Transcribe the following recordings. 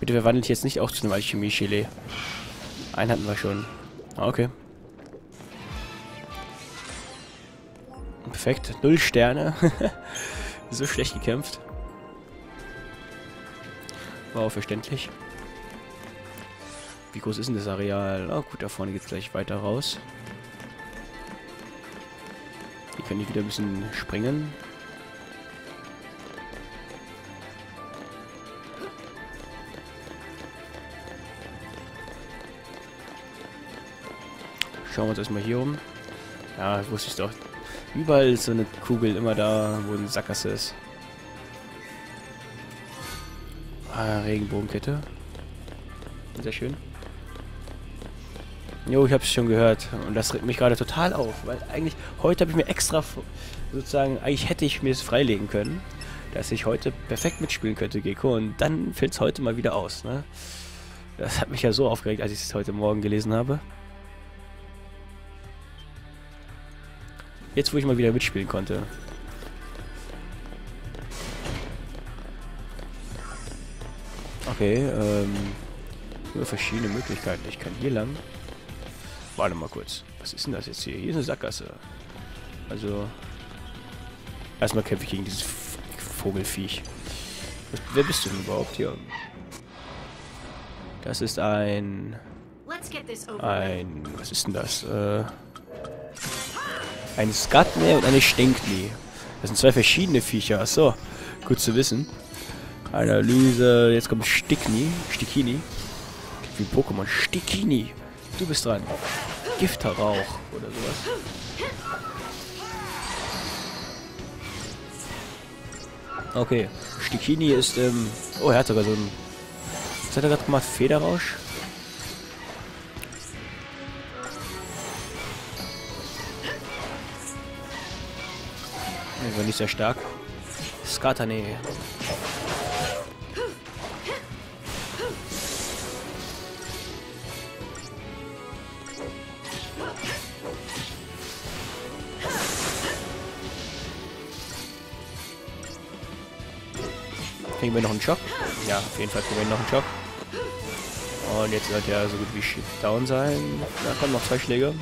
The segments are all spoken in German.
Bitte verwandelt jetzt nicht auch zu einem Alchemie-Gelee. Einen hatten wir schon. Ah, okay. Perfekt. Null Sterne. so schlecht gekämpft. War auch verständlich. Wie groß ist denn das Areal? Oh gut, da vorne geht es gleich weiter raus. Hier kann ich wieder ein bisschen springen. Schauen wir uns erstmal hier um. Ja, wusste ich doch. Überall ist so eine Kugel immer da, wo eine Sackgasse ist. Ah, Regenbogenkette. Sehr schön. Jo, ich habe es schon gehört. Und das regt mich gerade total auf. Weil eigentlich, heute habe ich mir extra, sozusagen, eigentlich hätte ich mir es freilegen können, dass ich heute perfekt mitspielen könnte, Gecko. Und dann fällt es heute mal wieder aus. Ne? Das hat mich ja so aufgeregt, als ich es heute Morgen gelesen habe. Jetzt, wo ich mal wieder mitspielen konnte. Okay, ähm... Nur verschiedene Möglichkeiten. Ich kann hier lang. Warte mal kurz. Was ist denn das jetzt hier? Hier ist eine Sackgasse. Also... Erstmal kämpfe ich gegen dieses Vogelfiech. Was, wer bist du denn überhaupt hier? Das ist ein... Ein... Was ist denn das? Äh... Ein Skatne und eine Stinkni. Das sind zwei verschiedene Viecher. Achso, gut zu wissen. Analyse. Jetzt kommt Stickni. Stikini. Wie Pokémon. Stikini. Du bist dran. Gifterrauch oder sowas. Okay. Stikini ist, ähm... Oh, er hat sogar so ein... Was hat er gerade gemacht? Federrausch? War nicht sehr stark. Skatane. Kriegen wir noch einen Schock? Ja, auf jeden Fall kriegen wir noch einen Schock. Und jetzt sollte er so gut wie down sein. Da kommen noch zwei Schläge.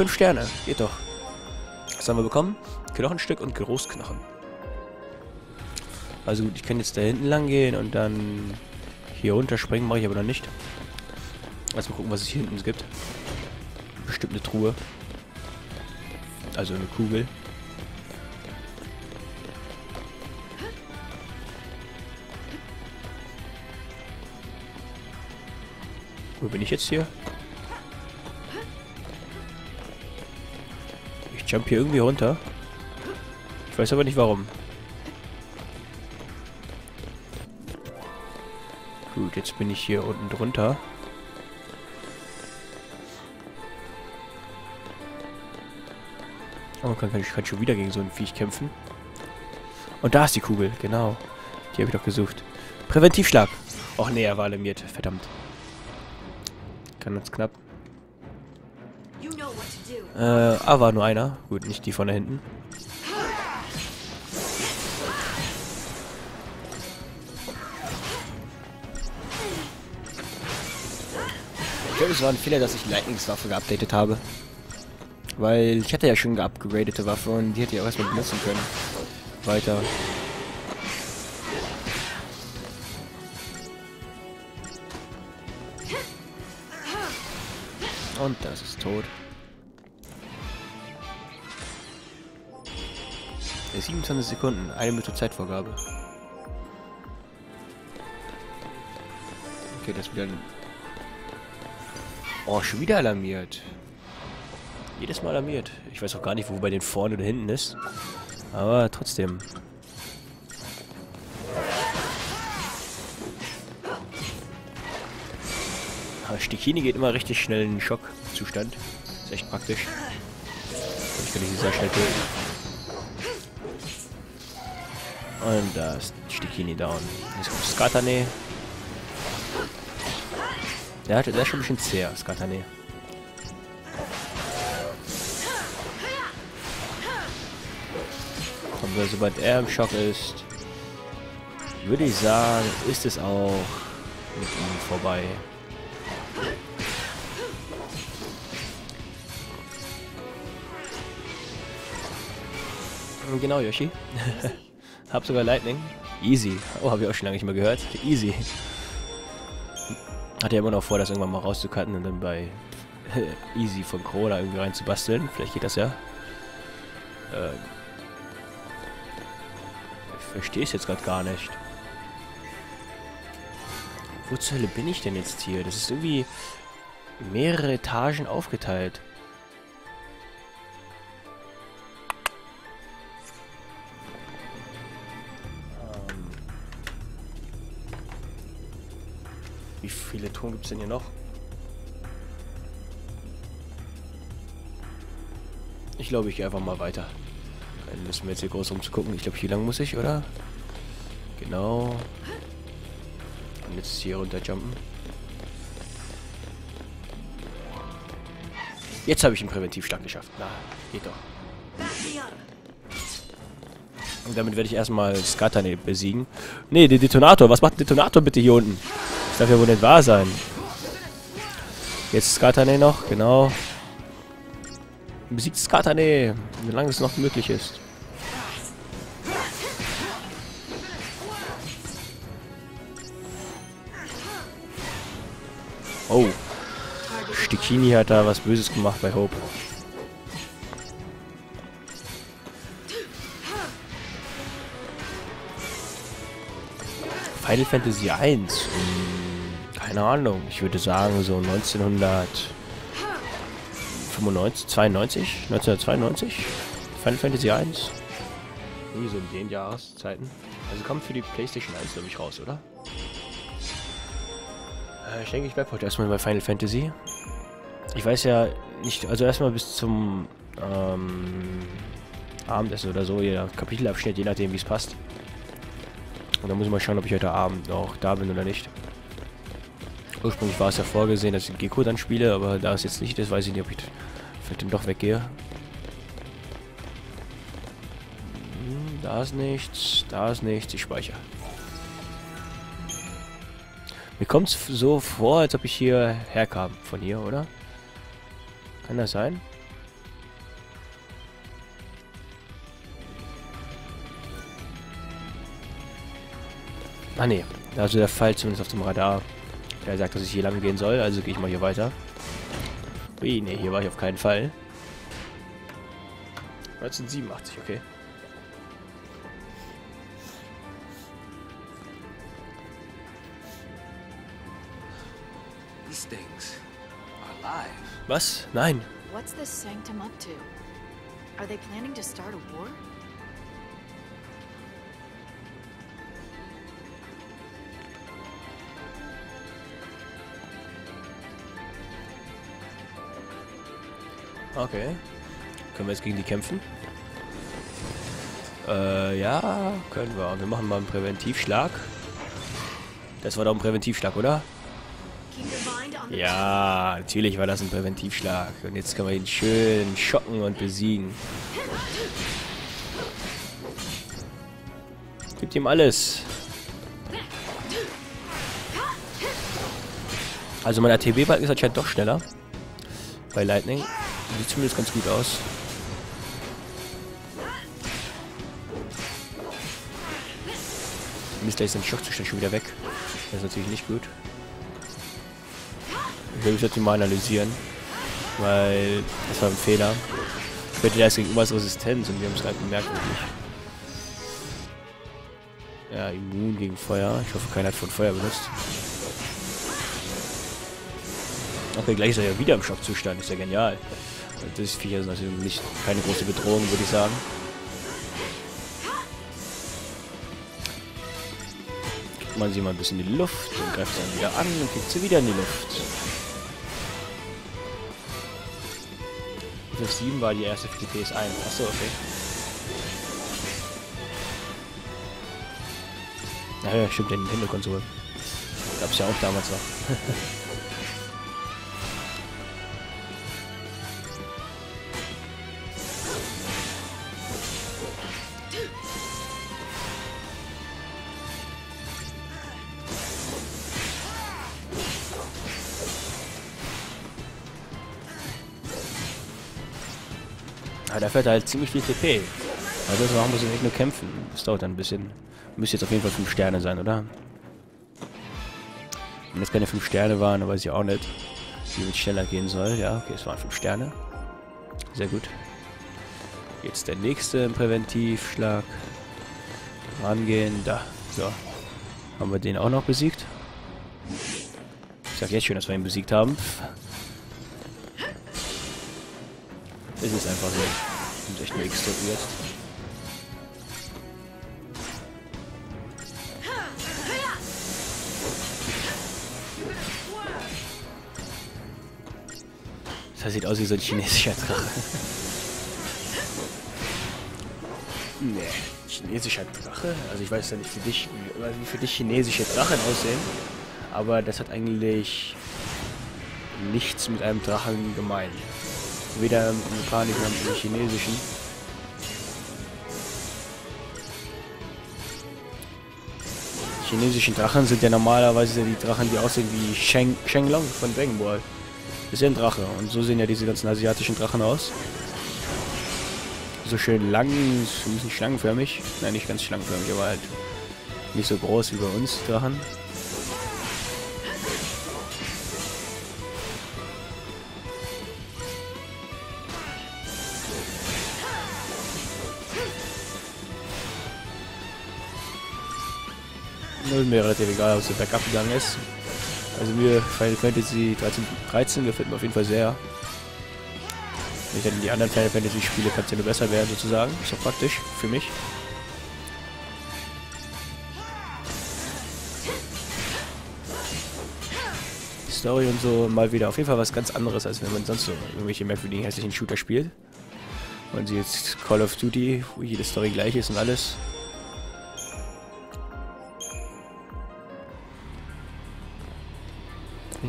Fünf Sterne. Geht doch. Was haben wir bekommen? Knochenstück und Großknochen. Also gut, ich kann jetzt da hinten lang gehen und dann hier runterspringen. Mache ich aber noch nicht. Erstmal gucken, was es hier hinten gibt. Bestimmt eine Truhe. Also eine Kugel. Wo bin ich jetzt hier? Jump hier irgendwie runter. Ich weiß aber nicht warum. Gut, jetzt bin ich hier unten drunter. Oh, kann, kann, ich kann schon wieder gegen so ein Viech kämpfen. Und da ist die Kugel, genau. Die habe ich doch gesucht. Präventivschlag. Och nee, er war alarmiert. Verdammt. Kann uns knapp. Äh, ah, war nur einer. Gut, nicht die von da hinten. Ich glaube, es war ein Fehler, dass ich Lightningswaffe geupdatet habe. Weil ich hatte ja schon geupgradete Waffe und die hätte ich auch erstmal benutzen können. Weiter. Und das ist tot. 27 Sekunden, eine Minute Zeitvorgabe. Okay, das wieder ein... Oh, schon wieder alarmiert. Jedes Mal alarmiert. Ich weiß auch gar nicht, wo bei den vorne oder hinten ist. Aber trotzdem. Aber Stikini geht immer richtig schnell in den Schockzustand. Ist echt praktisch. Ich kann dich sehr schnell töten. Und da ist Stikini down. Jetzt kommt Skatane. Der, hat, der ist schon ein bisschen zäher, Skatane. Aber sobald er im Schock ist, würde ich sagen, ist es auch mit ihm vorbei. Genau, Yoshi. Hab sogar Lightning. Easy. Oh, habe ich auch schon lange nicht mehr gehört. Easy. Hat ja immer noch vor, das irgendwann mal rauszucutten und dann bei Easy von Corona irgendwie reinzubasteln. Vielleicht geht das ja. Ähm ich verstehe es jetzt gerade gar nicht. Wo zur Hölle bin ich denn jetzt hier? Das ist irgendwie mehrere Etagen aufgeteilt. Wie viele Ton gibt es denn hier noch? Ich glaube, ich gehe einfach mal weiter. Dann müssen wir jetzt hier groß rumzugucken. Ich glaube, hier lang muss ich, oder? Genau. Und jetzt hier runterjumpen. Jetzt habe ich einen Präventivschlag geschafft. Na, geht doch. Und damit werde ich erstmal Skatane besiegen. Ne, den Detonator. Was macht der Detonator bitte hier unten? Das darf ja wohl nicht wahr sein. Jetzt Skatane noch, genau. Besiegt Skatane, solange es noch möglich ist. Oh. Stikini hat da was Böses gemacht bei Hope. Final Fantasy 1. keine Ahnung. Ich würde sagen so 1995, 92, 1992. Final Fantasy 1. Nie so in den Jahreszeiten. Also kommt für die PlayStation 1, glaube ich, raus, oder? Äh, ich denke, ich bleibe heute erstmal bei Final Fantasy. Ich weiß ja nicht, also erstmal bis zum ähm, Abendessen oder so, jeder Kapitelabschnitt, je nachdem, wie es passt. Und dann muss ich mal schauen, ob ich heute Abend noch da bin oder nicht. Ursprünglich war es ja vorgesehen, dass ich Gecko dann spiele, aber da es jetzt nicht ist, weiß ich nicht, ob ich vielleicht dann doch weggehe. Hm, da ist nichts, da ist nichts, ich speichere. Mir kommt es so vor, als ob ich hier herkam von hier, oder? Kann das sein? Ah ne, also der Fall zumindest auf dem Radar. Der sagt, dass ich hier lang gehen soll, also gehe ich mal hier weiter. Ui, ne, hier war ich auf keinen Fall. 1987, okay. These things are alive. Was? Nein. What's this sanctum up to? Are they planning to start a war? Okay. Können wir jetzt gegen die kämpfen? Äh, ja, können wir. Wir machen mal einen Präventivschlag. Das war doch ein Präventivschlag, oder? Ja, natürlich war das ein Präventivschlag. Und jetzt können wir ihn schön schocken und besiegen. Gibt ihm alles. Also mein ATB-Balken ist anscheinend doch schneller. Bei Lightning. Sieht zumindest ganz gut aus. Mist, ist ein Schockzustand schon wieder weg. Das ist natürlich nicht gut. Ich will mich jetzt mal analysieren. Weil das war ein Fehler. Ich wette, der gegen was Resistenz und wir haben es gerade gemerkt. Wirklich. Ja, immun gegen Feuer. Ich hoffe, keiner hat von Feuer benutzt. Okay, gleich ist er ja wieder im Schockzustand. Ist ja genial. Das Viech ist natürlich nicht keine große Bedrohung, würde ich sagen. Kriegt man sie mal ein bisschen in die Luft und greift sie dann wieder an und kriegt sie wieder in die Luft. Für 7 war die erste für die PS1. Achso, okay. Naja, stimmt, den Nintendo-Konsole. Gab's ja auch damals noch. Da fährt halt ziemlich viel TP. Also das machen muss ich nicht nur kämpfen. Das dauert dann ein bisschen. Müsste jetzt auf jeden Fall 5 Sterne sein, oder? Wenn es keine 5 Sterne waren, dann weiß ich auch nicht, wie es schneller gehen soll. Ja, okay, es waren 5 Sterne. Sehr gut. Jetzt der nächste Präventivschlag. Rangehen, da. So. Haben wir den auch noch besiegt? Ich sag jetzt schon, dass wir ihn besiegt haben. Es ist einfach so. Bin echt nur extrahiert. Das sieht aus wie so ein chinesischer Drache. nee, chinesischer Drache? Also ich weiß ja nicht für dich, wie, wie für dich chinesische Drachen aussehen. Aber das hat eigentlich nichts mit einem Drachen gemein. Weder im japanischen noch im chinesischen. Chinesischen Drachen sind ja normalerweise die Drachen, die aussehen wie Sheng Shenlong von Dragon Ball. Das ist ja ein Drache. Und so sehen ja diese ganzen asiatischen Drachen aus. So schön lang, ein bisschen schlangenförmig. Nein, nicht ganz schlangenförmig, aber halt nicht so groß wie bei uns Drachen. Nur mir relativ egal, ob es bergab gegangen ist. Also mir Final Fantasy 13, 13 gefällt mir auf jeden Fall sehr. Wenn ich dann die anderen Final Fantasy spiele, kann es ja nur besser werden sozusagen. Ist auch praktisch für mich. Die Story und so mal wieder auf jeden Fall was ganz anderes, als wenn man sonst so irgendwelche merkwürdigen hässlichen Shooter spielt. Und sie jetzt Call of Duty, wo jede Story gleich ist und alles.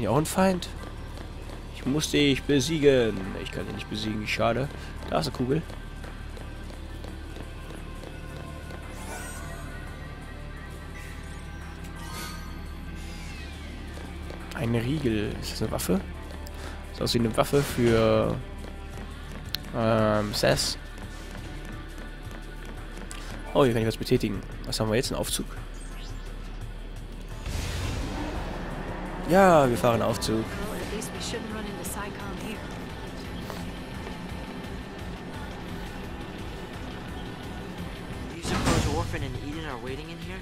Bin ich auch ein Feind? Ich muss dich besiegen. Ich kann dich nicht besiegen, schade. Da ist eine Kugel. Ein Riegel. Ist das eine Waffe? Das aussieht wie eine Waffe für ähm, Sass. Oh, hier kann ich was betätigen. Was haben wir jetzt? Ein Aufzug? Waiting in here?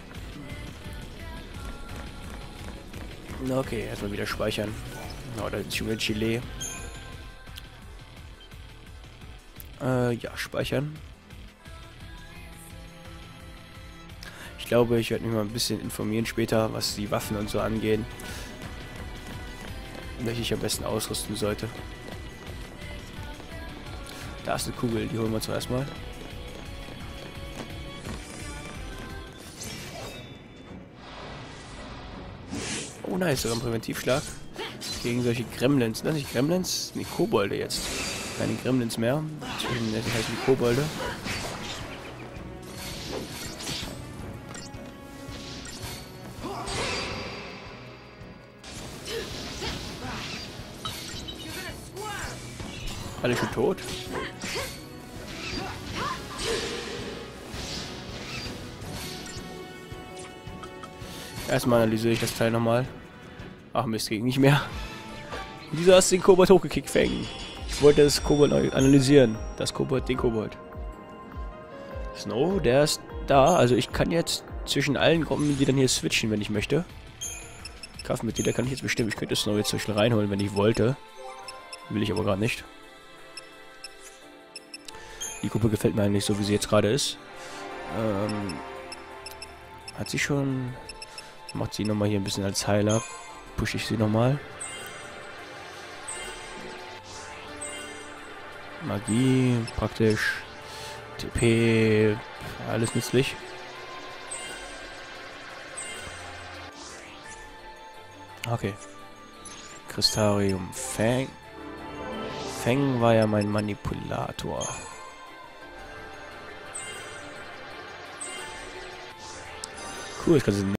Na, Okay, erstmal wieder speichern. Oh, da ist schon wieder Chile. Äh, ja, speichern. Ich glaube, ich werde mich mal ein bisschen informieren später, was die Waffen und so angehen. Welche ich am besten ausrüsten sollte. Da ist eine Kugel, die holen wir zuerst mal. Oh nice, sogar ein Präventivschlag. Gegen solche Gremlins. Das nicht Gremlins? Nee, Kobolde jetzt. Keine Gremlins mehr. Das heißen die Kobolde. Alle schon tot? Erstmal analysiere ich das Teil nochmal. Ach Mist, ging nicht mehr. Hast du den Kobold hochgekickt, Feng? Ich wollte das Kobold analysieren. Das Kobold, den Kobold. Snow, der ist da. Also ich kann jetzt zwischen allen Gruppenmitgliedern hier switchen, wenn ich möchte. Kraftmitglieder kann ich jetzt bestimmen. Ich könnte Snow jetzt zwischen reinholen, wenn ich wollte. Will ich aber gerade nicht. Die Gruppe gefällt mir eigentlich so, wie sie jetzt gerade ist. Ähm, hat sie schon... Macht sie nochmal hier ein bisschen als Heiler. Pushe ich sie nochmal. Magie, praktisch. TP, alles nützlich. Okay. Kristarium Fang. Feng war ja mein Manipulator. Cool, ich kann sie